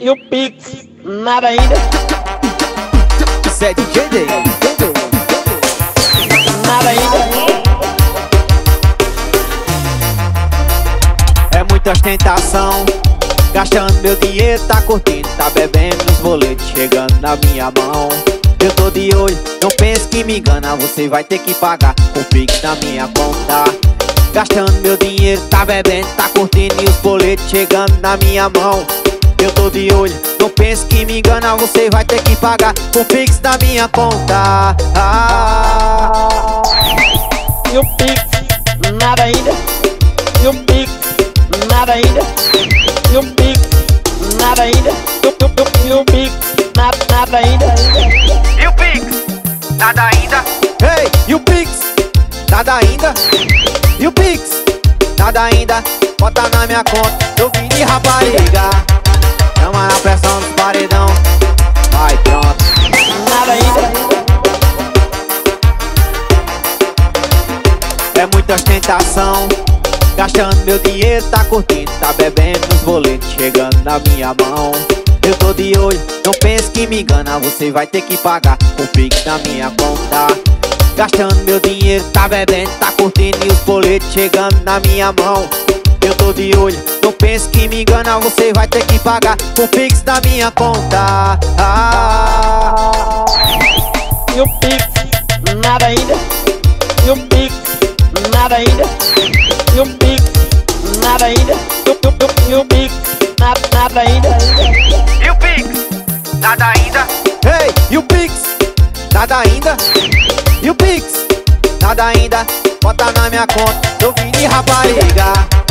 E o Pix, nada ainda. Isso é DJ Day. Nada ainda. É muita ostentação. Gastando meu dinheiro, tá curtindo, tá bebendo os boletos chegando na minha mão. Eu tô de olho, não pense que me engana, você vai ter que pagar com Pix na minha conta. Gastando meu dinheiro, tá bebendo, tá curtindo e os boletos chegando na minha mão. Eu tô de olho, não pense que me engana, você vai ter que pagar com Pix na minha conta. Ah. E o Pix, nada ainda. E o Pix, nada ainda. E o Pix, nada ainda. E o- Pix, nada, nada ainda. E o Pix? Nada ainda. Ei, e o Pix? Nada ainda. E o Pix? Nada ainda. Bota na minha conta, eu vim de rapariga. Chama a pressão dos paredão. Vai, pronto. Nada ainda. É muita ostentação. Gastando meu dinheiro, tá curtindo, tá bebendo os boletos chegando na minha mão. Eu tô de olho, não pense que me engana, você vai ter que pagar com Pix na minha conta. Gastando meu dinheiro, tá bebendo, tá curtindo e os boletos chegando na minha mão. Eu tô de olho, não pense que me engana, você vai ter que pagar com Pix na minha conta. Ah. E o Pix, nada ainda. E o Pix, nada ainda. E o Pix, nada ainda. E o- e o- E o Pix, nada, nada ainda. E o Pix? Nada ainda. Ei, e o Pix? Nada ainda. E o Pix? Nada ainda. Bota na minha conta, eu vim de rapariga.